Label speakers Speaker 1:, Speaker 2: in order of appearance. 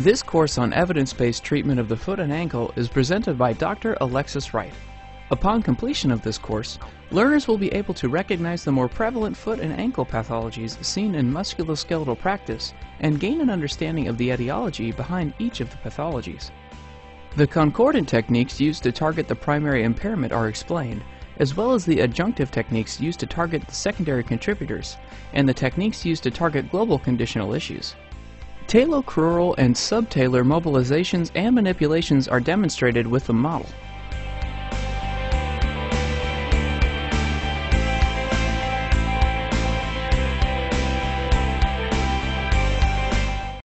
Speaker 1: This course on evidence-based treatment of the foot and ankle is presented by Dr. Alexis Wright. Upon completion of this course, learners will be able to recognize the more prevalent foot and ankle pathologies seen in musculoskeletal practice and gain an understanding of the etiology behind each of the pathologies. The concordant techniques used to target the primary impairment are explained, as well as the adjunctive techniques used to target the secondary contributors, and the techniques used to target global conditional issues. Talocrural and subtalar mobilizations and manipulations are demonstrated with the model.